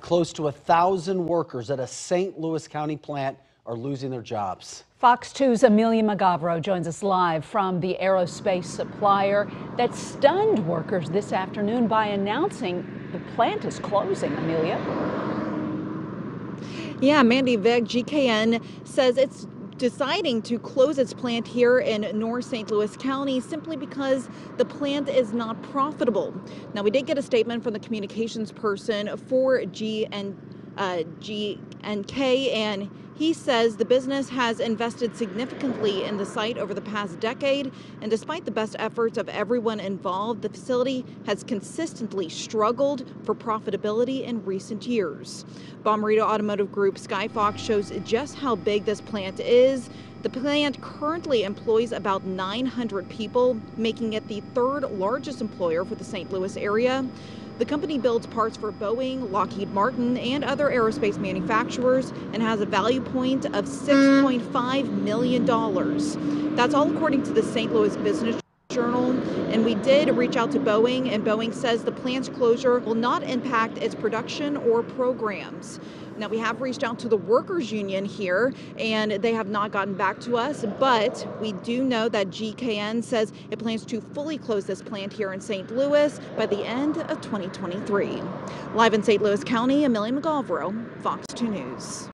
Close to a thousand workers at a St. Louis County plant are losing their jobs. Fox 2's Amelia Mugavero joins us live from the aerospace supplier that stunned workers this afternoon by announcing the plant is closing. Amelia? Yeah, Mandy Vig, GKN, says it's deciding to close its plant here in North St. Louis County simply because the plant is not profitable. Now, we did get a statement from the communications person for G and uh, G and K, and he says the business has invested significantly in the site over the past decade, and despite the best efforts of everyone involved, the facility has consistently struggled for profitability in recent years. Bommarito Automotive Group Skyfox shows just how big this plant is. The plant currently employs about 900 people, making it the third largest employer for the St. Louis area. The company builds parts for Boeing, Lockheed Martin, and other aerospace manufacturers and has a value point of $6.5 million. That's all according to the St. Louis Business Journal. And we did reach out to Boeing, and Boeing says the plant's closure will not impact its production or programs. Now, we have reached out to the workers' union here, and they have not gotten back to us, but we do know that GKN says it plans to fully close this plant here in St. Louis by the end of 2023. Live in St. Louis County, Amelia Mugavero, Fox 2 News.